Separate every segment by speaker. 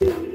Speaker 1: you.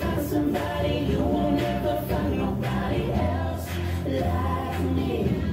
Speaker 1: somebody, you won't ever find nobody else like me.